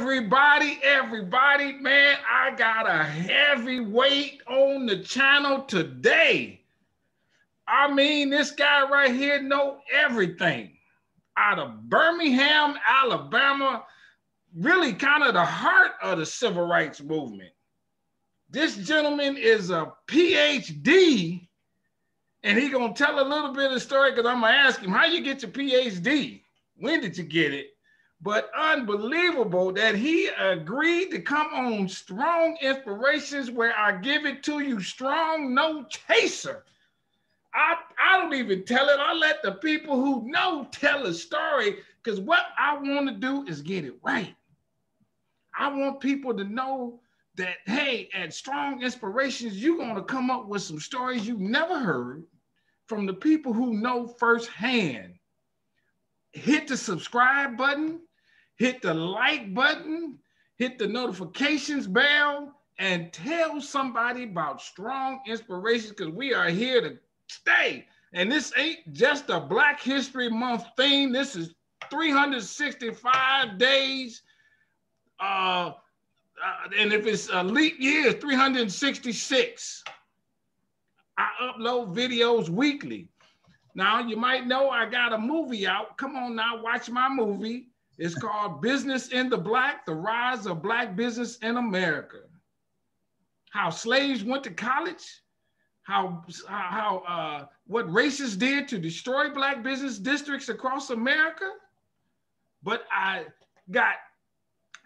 Everybody, everybody, man, I got a heavyweight on the channel today. I mean, this guy right here know everything. Out of Birmingham, Alabama, really kind of the heart of the civil rights movement. This gentleman is a PhD, and he gonna tell a little bit of the story because I'm gonna ask him how you get your PhD. When did you get it? But unbelievable that he agreed to come on Strong Inspirations, where I give it to you strong, no chaser. I, I don't even tell it. I let the people who know tell a story because what I want to do is get it right. I want people to know that, hey, at Strong Inspirations, you're going to come up with some stories you've never heard from the people who know firsthand. Hit the subscribe button, hit the like button, hit the notifications bell, and tell somebody about Strong Inspirations because we are here to stay. And this ain't just a Black History Month thing. This is 365 days. Uh, uh, and if it's a leap year, 366. I upload videos weekly. Now, you might know I got a movie out. Come on now, watch my movie. It's called Business in the Black The Rise of Black Business in America. How slaves went to college, how, how uh, what racists did to destroy Black business districts across America. But I got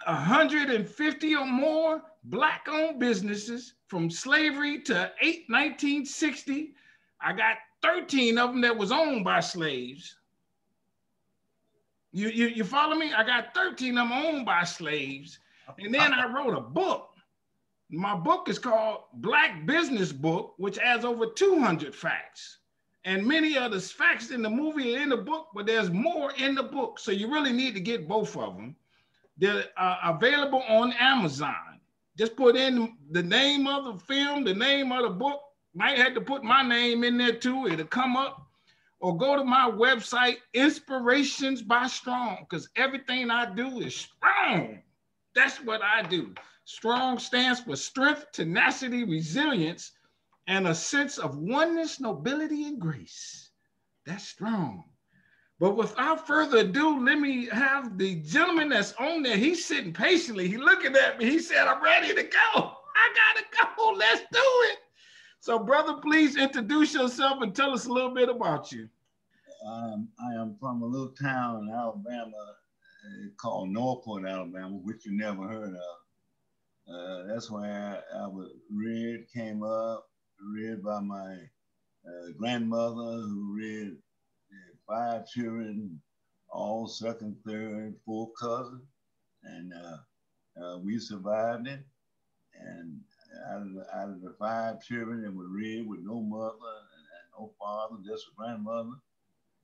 150 or more Black owned businesses from slavery to 8, 1960. I got 13 of them that was owned by slaves. You, you, you follow me? I got 13 of them owned by slaves. And then I wrote a book. My book is called Black Business Book, which has over 200 facts. And many of the facts in the movie are in the book, but there's more in the book. So you really need to get both of them. They're uh, available on Amazon. Just put in the name of the film, the name of the book. Might have to put my name in there too. It'll come up. Or go to my website, Inspirations by Strong, because everything I do is strong. That's what I do. Strong stands for strength, tenacity, resilience, and a sense of oneness, nobility, and grace. That's strong. But without further ado, let me have the gentleman that's on there. He's sitting patiently. He's looking at me. He said, I'm ready to go. I gotta go. Let's do it. So, brother, please introduce yourself and tell us a little bit about you. Um, I am from a little town in Alabama uh, called Northport, Alabama, which you never heard of. Uh, that's where I, I, was reared, came up, reared by my uh, grandmother who reared five children, all second, third, fourth cousin, and uh, uh, we survived it. And out of, the, out of the five children that were reared with no mother and, and no father, just a grandmother,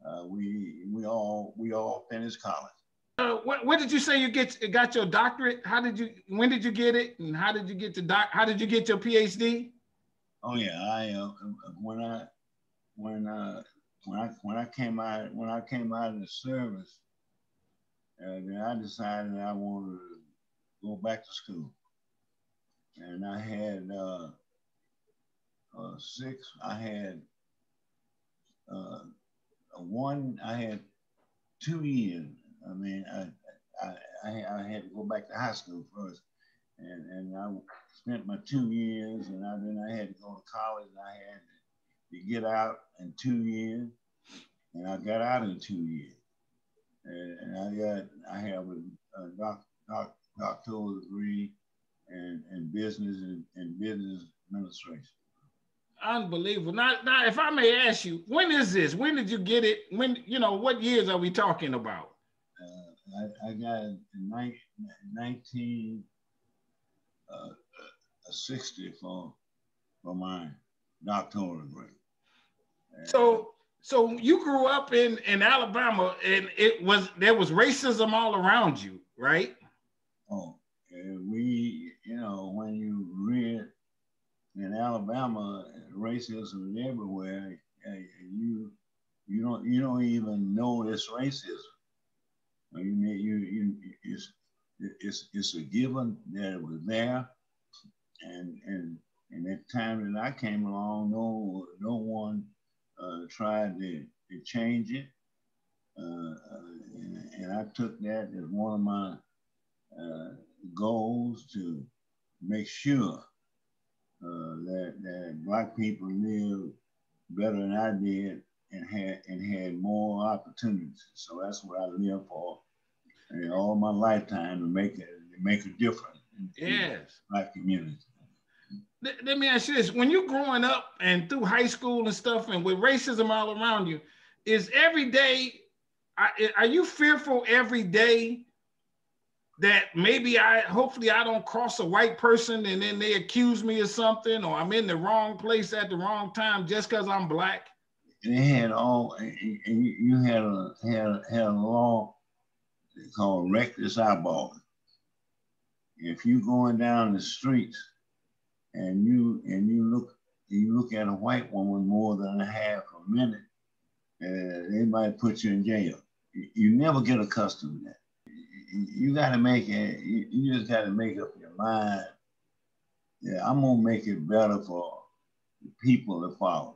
uh, we we all we all finished college. Uh, what, what did you say you get got your doctorate? How did you when did you get it, and how did you get the doc? How did you get your PhD? Oh yeah, I uh, when I when uh, when I when I came out when I came out of the service, uh, then I decided I wanted to go back to school, and I had uh, uh, six. I had uh, one. I had two years. I mean, I, I I, I had to go back to high school first, and and I spent my two years, and I, then I had to go to college, and I had to get out in two years, and I got out in two years. And, I got, I have a, a doc, doc, doctoral degree in, in business and, and business administration. Unbelievable. Now, now, if I may ask you, when is this? When did you get it? When, you know, what years are we talking about? Uh, I, I, got it in 1960 uh, for, for my doctoral degree. So, so you grew up in in Alabama, and it was there was racism all around you, right? Oh, we, you know, when you read in Alabama, racism is everywhere. You you don't you don't even know it's racism. You you you it's it's it's a given that it was there, and and and that time that I came along, no no one uh, tried to, to change it, uh, and, and, I took that as one of my uh, goals to make sure uh, that that black people live better than I did and had and had more opportunities. So that's what I live for and all my lifetime to make it to make a difference in, yes. black community. Let me ask you this: When you're growing up and through high school and stuff, and with racism all around you, is every day? Are you fearful every day that maybe I, hopefully, I don't cross a white person and then they accuse me of something, or I'm in the wrong place at the wrong time just because I'm black? They had all, you had a had had a law called reckless eyeballing. If you're going down the streets and you and you look you look at a white woman more than a half a minute, uh, they might put you in jail. You never get accustomed to that. You, got to make it. You, you just got to make up your mind. Yeah, I'm gonna make it better for the people that follow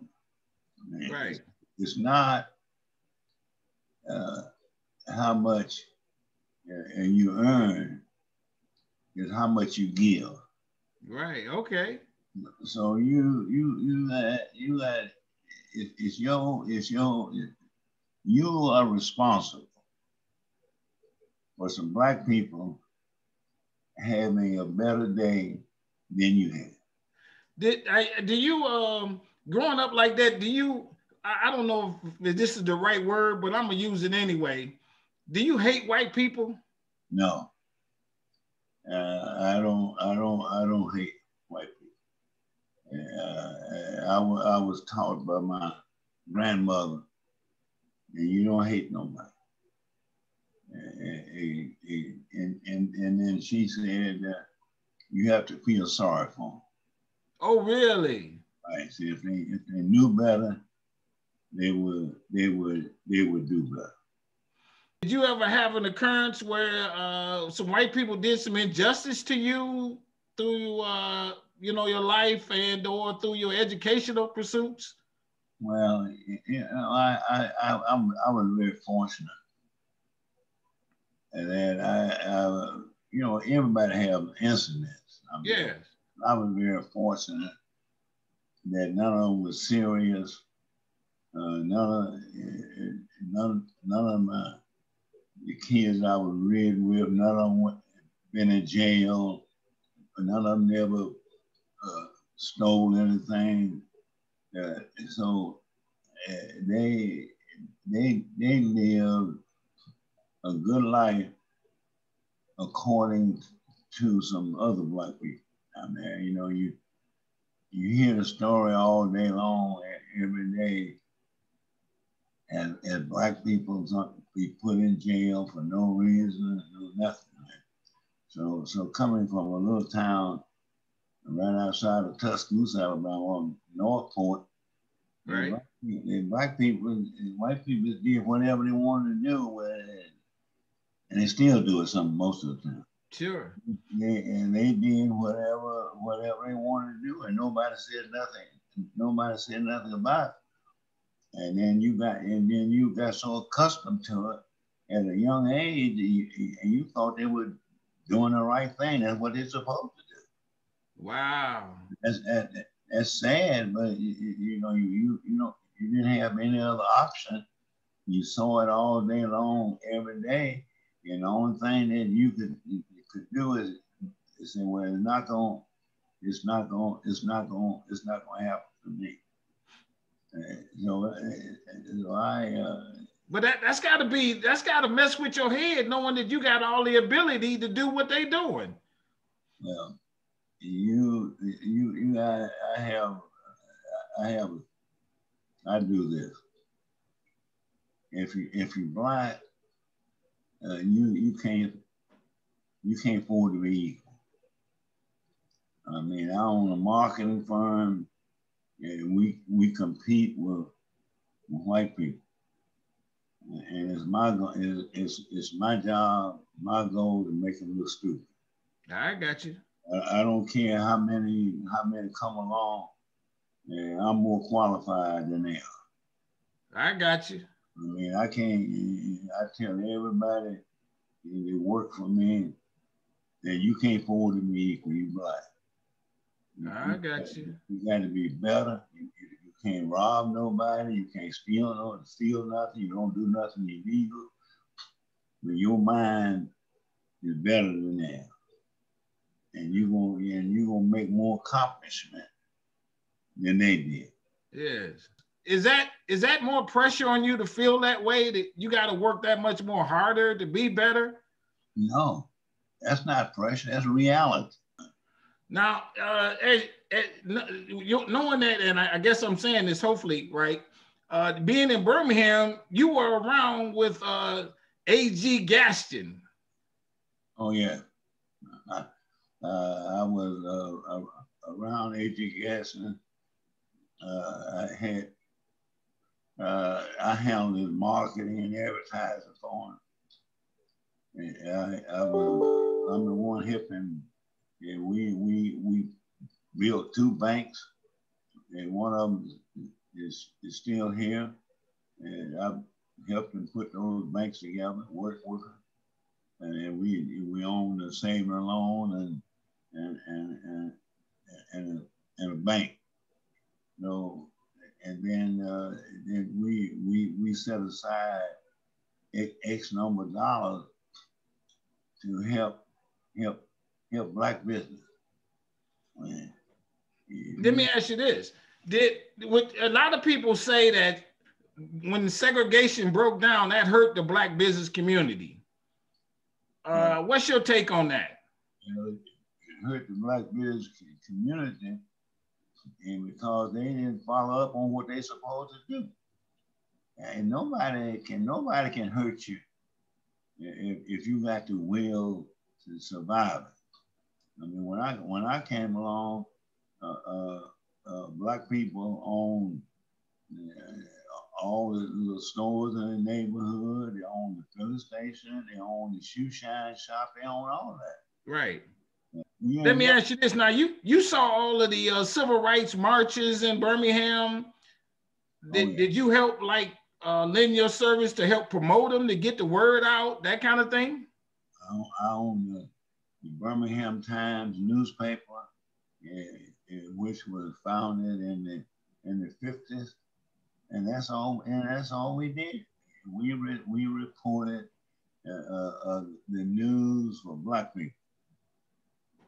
me. Right. It's, it's not uh, how much uh, you earn; is how much you give. Right. Okay. So you you you let you that it, it's your it's your you are responsible for some black people having a better day than you had. Did I do you um growing up like that? Do you I, I don't know if this is the right word, but I'm gonna use it anyway. Do you hate white people? No. Uh, I don't, I don't, I don't hate white people. Uh, I, I was taught by my grandmother, and you don't hate nobody. And, and, and, she said that you have to feel sorry for them. Oh, really? Right. See, if they if they knew better, they would they would they would do better. Did you ever have an occurrence where uh, some white people did some injustice to you through, uh, you know, your life and or through your educational pursuits? Well, you know, I, I, I, I'm, I was very fortunate. And then I, I you know, everybody have incidents. I mean, yes. I was very fortunate that none of them was serious. Uh, none, of, none, none of my the kids I was raised with, none of them been in jail. None of them never uh, stole anything. Uh, so uh, they they they lived a good life according to some other black people out there. You know, you you hear the story all day long, every day, and, and black people be put in jail for no reason, no nothing. So, so coming from a little town right outside of Tuscaloosa, Alabama, Northport, right? And black people, and white people did whatever they wanted to do with it, and they still do it some most of the time. Sure. They, and they did whatever whatever they wanted to do, and nobody said nothing. Nobody said nothing about it. And then you got and then you got so accustomed to it at a young age, and you thought they were doing the right thing. That's what they're supposed to do. Wow. That's that's, that's sad, but you, you know you you you know you didn't have any other option. You saw it all day long, every day, and the only thing that you could you could do is, is say, well, it's not going, it's not going, it's not going, it's not going to happen for me. You know, so I. Uh, but that, that's got to be that's got to mess with your head, knowing that you got all the ability to do what they're doing. Well, you you you I, I have I have I do this. If you if you black, uh, you you can't you can't afford to be equal. I mean, I own a marketing firm and we we compete with, with white people. and it's my it's, it's my job, my goal to make them look stupid. I got you. I, I don't care how many how many come along, and I'm more qualified than they are. I got you. I mean, I can't. I tell everybody they work for me that you can't afford to be equal. You black. I got you. You got to be better. You, you, you, can't rob nobody. You can't steal no steal nothing. You don't do nothing illegal. But your mind is better than that, and you gonna and you gonna make more accomplishment than they did. Yes. Is that is that more pressure on you to feel that way that you got to work that much more harder to be better? No, that's not pressure. That's reality. Now, uh, as, as, knowing that, and I, guess I'm saying this hopefully, right? Uh, being in Birmingham, you were around with uh, A.G. Gaston. Oh, yeah. I, uh, I was uh, around A.G. Gaston. Uh, I had, uh, I handled marketing and advertising for him. I, I was, I'm the one helping and we we we built two banks, and one of them is is still here, and I helped them put those banks together, work with them, and we we own the saving loan and and and and and a, and a bank, you know, and then uh, then we we we set aside X number of dollars to help help help black business. Man. Let me ask you this: Did what a lot of people say that when segregation broke down, that hurt the black business community? Uh, what's your take on that? You know, it hurt the black business community, and because they didn't follow up on what they're supposed to do. And nobody can nobody can hurt you if, if you got the will to survive it. I mean, when I when I came along, uh, uh, uh, black people owned uh, all the little stores in the neighborhood. They owned the filling station. They owned the shoe shine shop. They owned all that. Right. Yeah, Let me ask you this. Now, you you saw all of the uh, civil rights marches in Birmingham. Did, oh, yeah. did you help like uh, lend your service to help promote them to get the word out, that kind of thing? I, I own the the Birmingham Times newspaper, which was founded in the in the 50s, and that's all. And that's all we did. We re, we reported uh, uh, the news for Black people,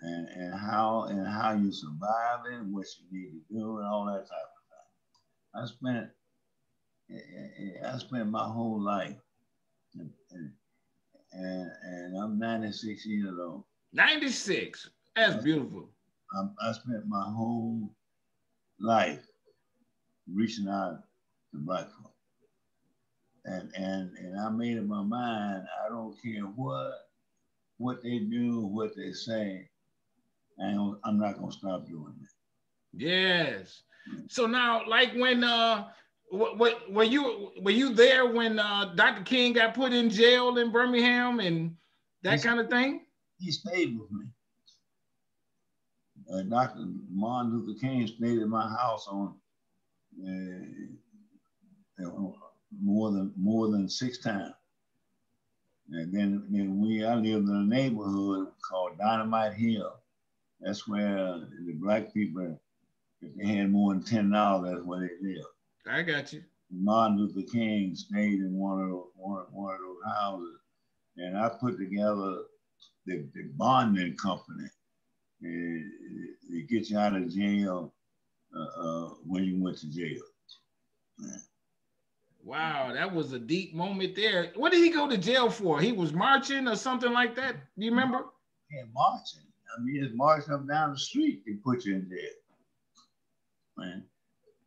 and and how and how you survive it, what you need to do, and all that type of thing. I spent eh, eh, eh, I spent my whole life, and, and, and I'm 96 years old 96. That's beautiful. I, I spent my whole life reaching out to black folk. And, and, and I made up my mind, I don't care what, what they do, what they say, and I'm not gonna stop doing that. Yes. So now, like when uh, what, were you were you there when uh, Dr. King got put in jail in Birmingham and that kind of thing? he stayed with me. Uh, Dr. Martin Luther King stayed at my house on uh, more than more than six times. And then, then we I lived in a neighborhood called Dynamite Hill. That's where the black people, if they had more than ten dollars, that's where they lived. I got you. Martin Luther King stayed in one of those, one, one of those houses, and I put together the, the bonding company. It, it gets you out of jail uh, uh, when you went to jail. Yeah. Wow, that was a deep moment there. What did he go to jail for? He was marching or something like that. Do you remember? Yeah, marching. I mean, it's marching up down the street. They put you in jail. Man.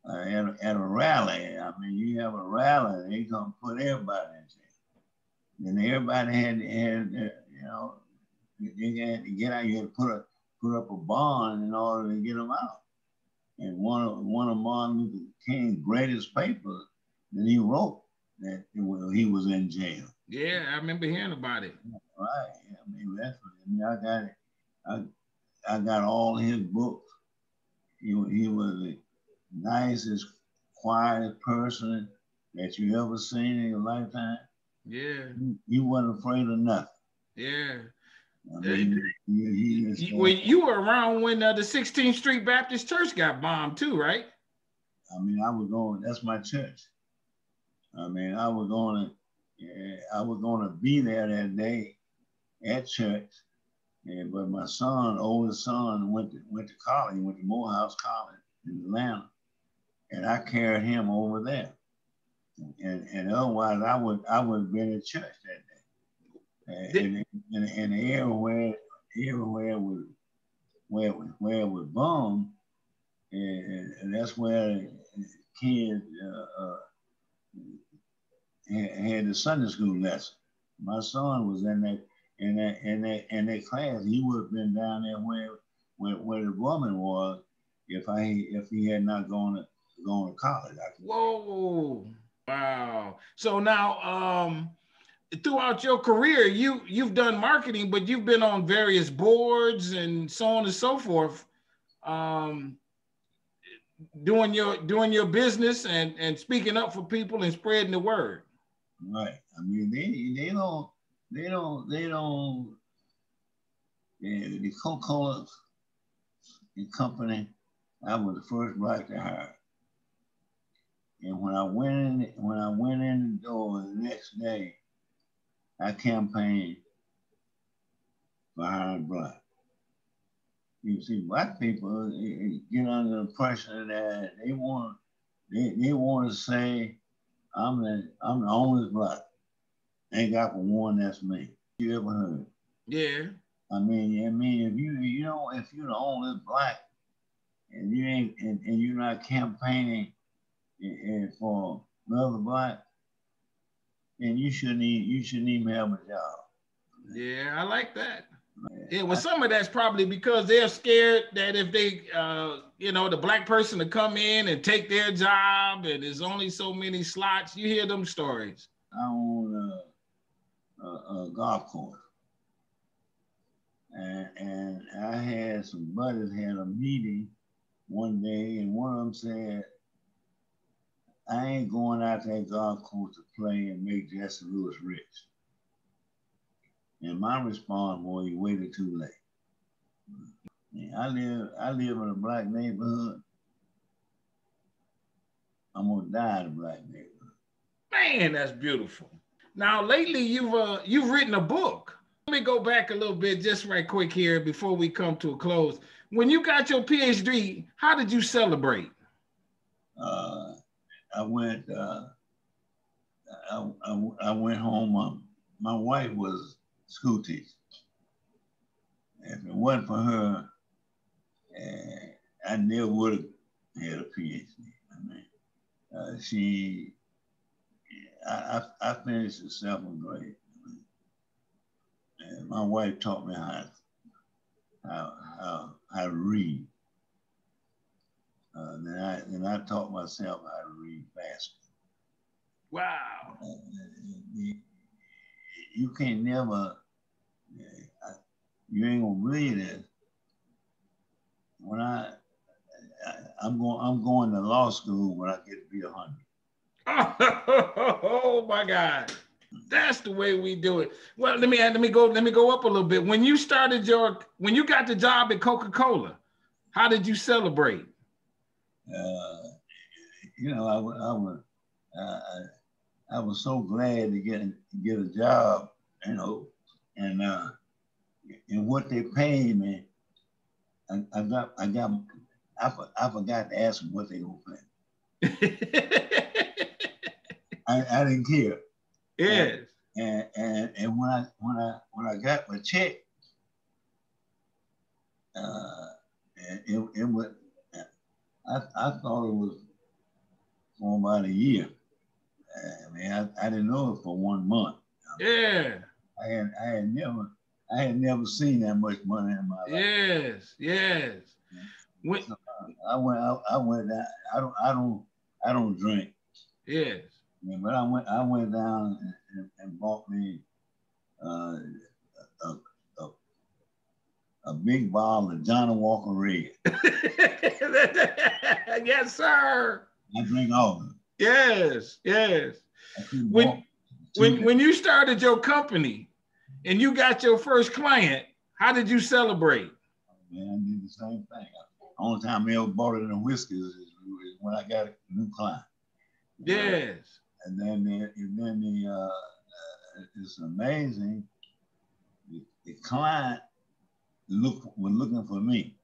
Uh, at, at a rally, I mean, you have a rally, they gonna put everybody in jail. And everybody had, had you know, you had to get out. You had to put a put up a bond in order to get them out. And one of one of Martin Luther King's greatest papers that he wrote that well, he was in jail. Yeah, I remember hearing about it. Right. I mean, that's what I mean. I got it. I, I got all his books. He, he was the nicest, quietest person that you ever seen in your lifetime. Yeah. He, he wasn't afraid of nothing. Yeah. I mean, he, he You- When you were around when uh, the 16th Street Baptist Church got bombed too, right? I mean, I was going. That's my church. I mean, I was going to. Yeah, I was going to be there that day at church, and but my son, oldest son, went to went to college. He went to Morehouse College in Atlanta, and I carried him over there. And and otherwise, I would I would have been in church that day. And in, in, in the area where everywhere was where where it was bombed, and, and that's where kids uh, uh, had, had the Sunday school lesson. My son was in that in that in that in that class. He would have been down there where where, where the woman was if I if he had not gone to gone to college. Whoa. Wow. So now um throughout your career, you you've done marketing, but you've been on various boards and so on and so forth. Um doing your doing your business and and speaking up for people and spreading the word. Right. I mean, they they don't they don't they don't. Yeah, the Coca Cola company. I was the first black to hire. And when I went in, when I went in the door the next day, I campaigned for hiring black. You see, black people eh, eh, get under the impression that they want they, they want to say, I'm the I'm the only black. Ain't got but one that's me. You ever heard? Yeah. I mean, I mean, if you you know if you're the only black and you ain't and, and you're not campaigning for another black, then you shouldn't even, you shouldn't even have a job. Yeah, I like that. Yeah, well, some of that's probably because they're scared that if they, uh, you know, the black person to come in and take their job, and there's only so many slots. You hear them stories. I own a, a, a golf course. And, and I had some buddies had a meeting one day, and one of them said, I ain't going out that golf course to play and make Jesse Lewis rich. And my response was, you waited too late. Yeah, I live I live in a black neighborhood. I'm gonna die in a black neighborhood. Man, that's beautiful. Now, lately you've uh, you've written a book. Let me go back a little bit, just right quick here, before we come to a close. When you got your PhD, how did you celebrate? uh, I went, uh, I, I, I went home. Um, my wife was school teacher. If it wasn't for her, uh, I never would have had a PhD. I mean, uh, she, I, I, I finished the seventh grade. And my wife taught me how, how, how, how to read. Uh, then I then I taught myself how to read fast. Wow. Uh, you, you can't never. uh, You ain't gonna believe it. When I, I I'm going I'm going to law school when I get to be a hundred. Oh my God. That's the way we do it. Well, let me let me go let me go up a little bit. When you started your when you got the job at Coca-Cola, how did you celebrate? Uh, you know, I, I was uh, I, I was so glad to get get a job, you know, and uh, and what they paid me, I, I got I got I, I forgot to ask them what they gonna pay. I, I didn't care. yes. And, and and when I when I when I got my check, uh, it, it was I, I thought it was for about a year. I mean, I, I didn't know it for one month. Yeah. I had I had never I had never seen that much money in my life. Yes. Yes. When, I went I, I went down, I don't I don't I don't drink. yes. Yeah, but I went I went down and, and, and bought me uh, a, a, a big bottle of Johnnie Walker Red. yes, sir. I drink all of it. Yes, yes. When- When when you started your company and you got your first client, how did you celebrate? man, I did the same thing. Only time I ever bought it in a whiskey is, is when I got a new client. Yes. And then the, and then the uh, uh, it's amazing. The, the client look was looking for me.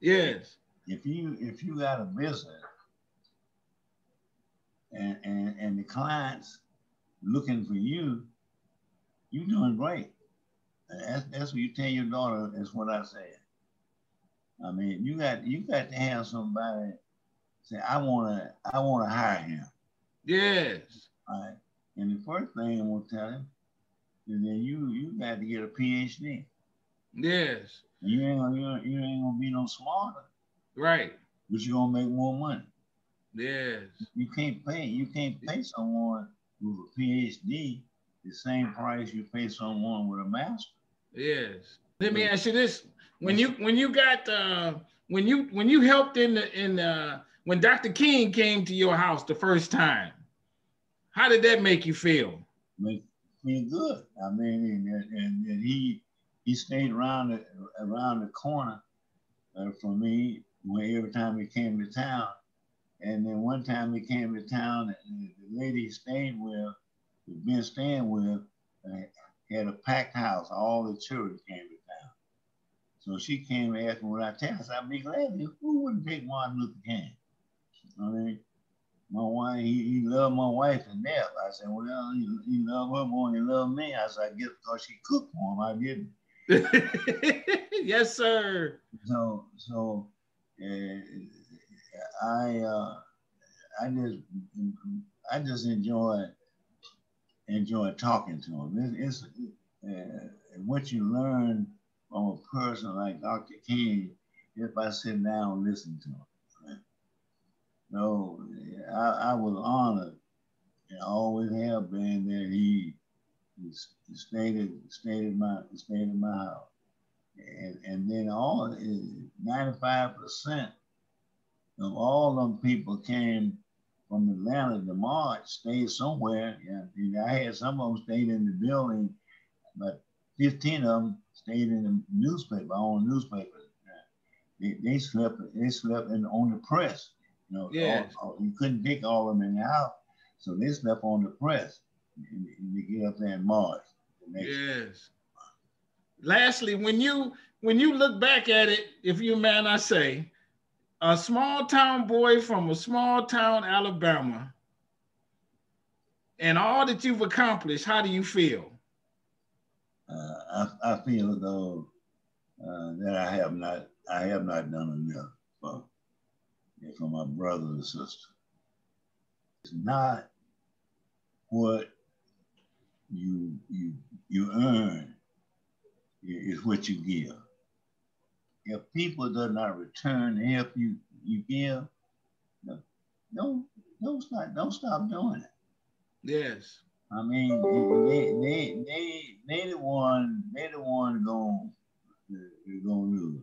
Yes. If you if you got a business and and, and the clients looking for you, you're doing great. That's, that's what you tell your daughter. That's what I said. I mean, you got you got to have somebody say, I wanna I wanna hire him. Yes. Right. And the first thing I'm gonna tell him is that you you got to get a PhD. Yes. You ain't gonna you ain't, you ain't gonna be no smarter, Right. but you're gonna make more money. Yes. You can't pay you can't pay someone with a PhD the same price you pay someone with a master. Yes. Let me ask you this: when you when you got uh, when you when you helped in the in uh, when Dr. King came to your house the first time, how did that make you feel? Make me good. I mean, and, and, and he he stayed around the around the corner uh, me when every time he came to town. And then one time he came to town, and the lady he stayed with, been staying with, uh, had a packed house. All the children came to town. So she came and asked me what I tell. I said, I'd be glad to. Who wouldn't take Martin Luther King? I mean, my wife, he, he loved my wife to death. I said, well, he, he loved her more than he loved me. I said, I guess because she cooked for him, I didn't. yes, sir. So, so uh, I, uh, I just, I just enjoy, enjoy talking to him. It, it's uh, what you learn from a person like Dr. King if I sit down and listen to him. No, I, I was honored and always have been that he, he stayed at, stayed at my stayed at my house. And, and then all 95% of all them people came from Atlanta to March, stayed somewhere. Yeah, I had some of them stayed in the building, but 15 of them stayed in the newspaper, own newspaper. They, they slept they slept in on the press. You know, Yes. all- all- you couldn't take all of them in the house, so they slept on the press. And, and they get up there in March. the Yes. Lastly, when you when you look back at it, if you man, I say, a small town boy from a small town, Alabama, and all that you've accomplished, how do you feel? uh, I, I feel though uh, that I have not I have not done enough for my brother and sister. It's not what you you you earn is what you give. If people do not return the help you you give, no, don't don't stop don't stop doing it. Yes. I mean, they they they they the one they the one going to gonna lose?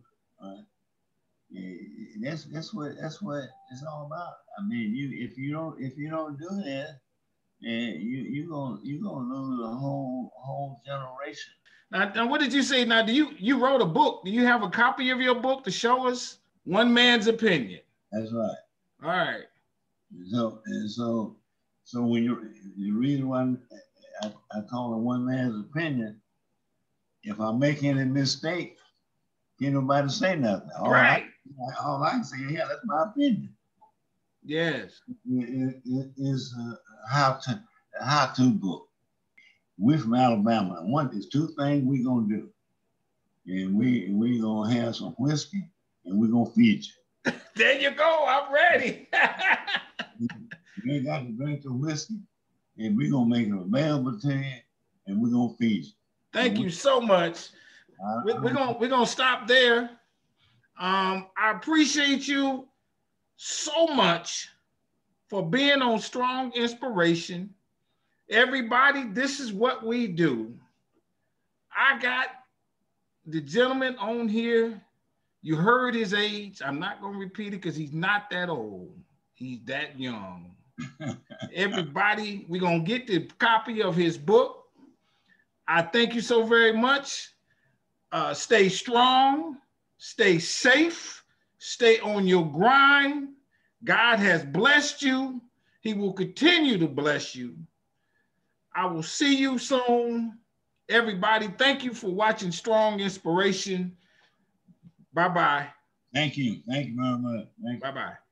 Yeah, that's that's what that's what it's all about. I mean, you if you don't if you don't do that, and you you gonna you gonna lose a whole whole generation. Now, now, what did you say? Now, do you you wrote a book? Do you have a copy of your book to show us? One man's opinion. That's right. All right. So and so so when you you read one, I, I call it one man's opinion. If I make any mistake, can't nobody say nothing. All right. I, all oh, I can say, yeah, that's my opinion. Yes. It, it is a how to how to book. We're from Alabama. and One is two things we're gonna do, and we we gonna have some whiskey, and we're gonna feed you. There you go. I'm ready. You ain't got to drink the whiskey, and we're gonna make it available to you, and we're gonna feed you. Thank you so much. I- We- We're gonna we're gonna stop there. Um, I appreciate you so much for being on Strong Inspiration Everybody, this is what we do. I got the gentleman on here. You heard his age. I'm not going to repeat it because he's not that old. He's that young. Everybody, we're going to get the copy of his book. I thank you so very much. Uh, stay strong, stay safe, stay on your grind. God has blessed you. He will continue to bless you. I will see you soon. Everybody, thank you for watching Strong Inspiration. Bye bye. Thank you. Thank you very much. Bye bye.